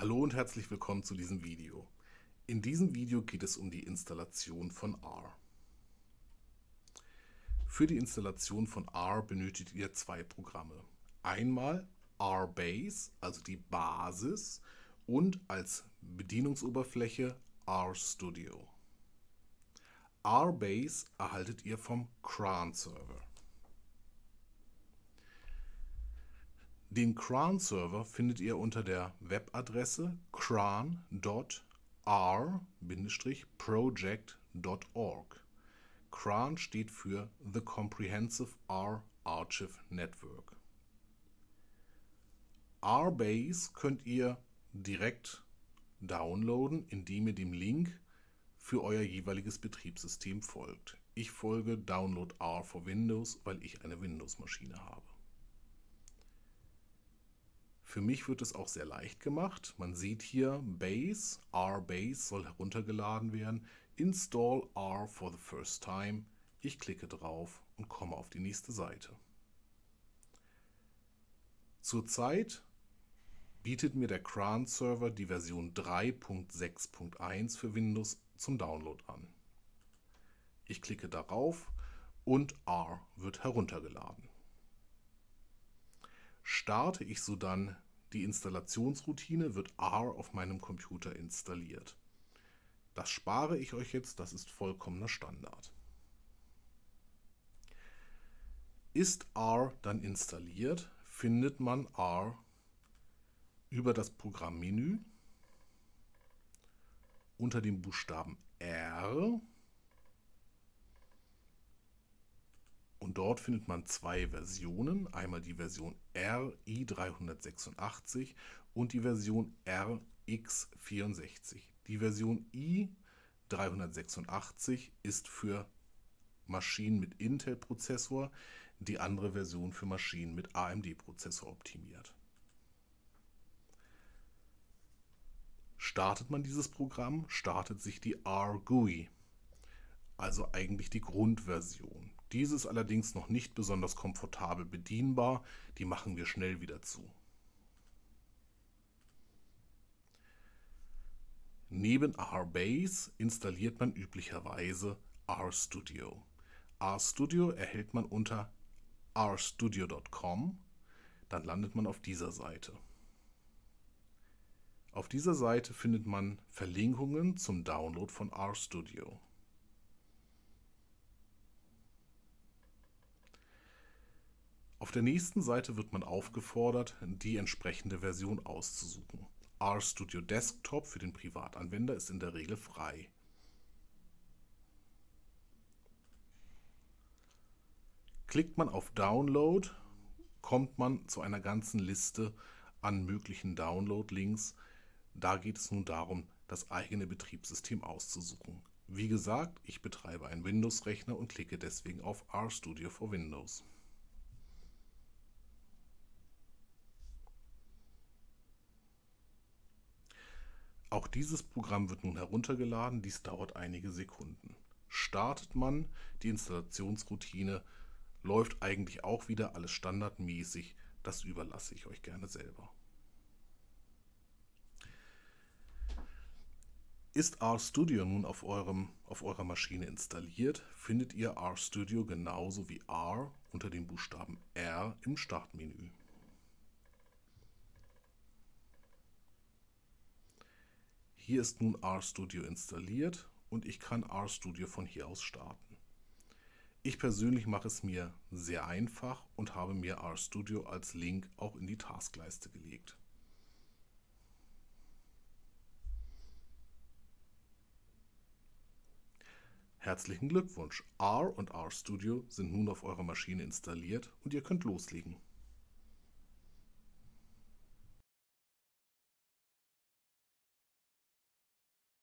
Hallo und herzlich willkommen zu diesem Video. In diesem Video geht es um die Installation von R. Für die Installation von R benötigt ihr zwei Programme. Einmal RBase, also die Basis, und als Bedienungsoberfläche RStudio. RBase erhaltet ihr vom CRAN-Server. Den CRAN-Server findet ihr unter der Webadresse cran.r-project.org. CRAN steht für The Comprehensive R Archive Network. RBase könnt ihr direkt downloaden, indem ihr dem Link für euer jeweiliges Betriebssystem folgt. Ich folge Download R for Windows, weil ich eine Windows-Maschine habe. Für mich wird es auch sehr leicht gemacht. Man sieht hier Base, RBase soll heruntergeladen werden. Install R for the first time. Ich klicke drauf und komme auf die nächste Seite. Zurzeit bietet mir der CRAN Server die Version 3.6.1 für Windows zum Download an. Ich klicke darauf und R wird heruntergeladen. Starte ich sodann die Installationsroutine, wird R auf meinem Computer installiert. Das spare ich euch jetzt, das ist vollkommener Standard. Ist R dann installiert, findet man R über das Programmmenü unter dem Buchstaben R Und dort findet man zwei Versionen, einmal die Version RI386 und die Version RX64. Die Version i386 ist für Maschinen mit Intel-Prozessor, die andere Version für Maschinen mit AMD-Prozessor optimiert. Startet man dieses Programm, startet sich die R-GUI, also eigentlich die Grundversion. Diese ist allerdings noch nicht besonders komfortabel bedienbar, die machen wir schnell wieder zu. Neben RBase installiert man üblicherweise RStudio. RStudio erhält man unter rstudio.com, dann landet man auf dieser Seite. Auf dieser Seite findet man Verlinkungen zum Download von RStudio. Auf der nächsten Seite wird man aufgefordert, die entsprechende Version auszusuchen. RStudio Desktop für den Privatanwender ist in der Regel frei. Klickt man auf Download, kommt man zu einer ganzen Liste an möglichen Download-Links. Da geht es nun darum, das eigene Betriebssystem auszusuchen. Wie gesagt, ich betreibe einen Windows-Rechner und klicke deswegen auf RStudio for Windows. Auch dieses Programm wird nun heruntergeladen, dies dauert einige Sekunden. Startet man die Installationsroutine, läuft eigentlich auch wieder alles standardmäßig, das überlasse ich euch gerne selber. Ist RStudio nun auf, eurem, auf eurer Maschine installiert, findet ihr RStudio genauso wie R unter dem Buchstaben R im Startmenü. Hier ist nun RStudio installiert und ich kann RStudio von hier aus starten. Ich persönlich mache es mir sehr einfach und habe mir RStudio als Link auch in die Taskleiste gelegt. Herzlichen Glückwunsch! R und RStudio sind nun auf eurer Maschine installiert und ihr könnt loslegen.